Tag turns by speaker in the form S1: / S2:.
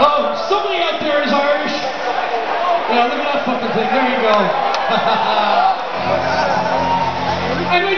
S1: Oh, somebody out there is Irish. Yeah, look at that fucking thing. There you go. I mean,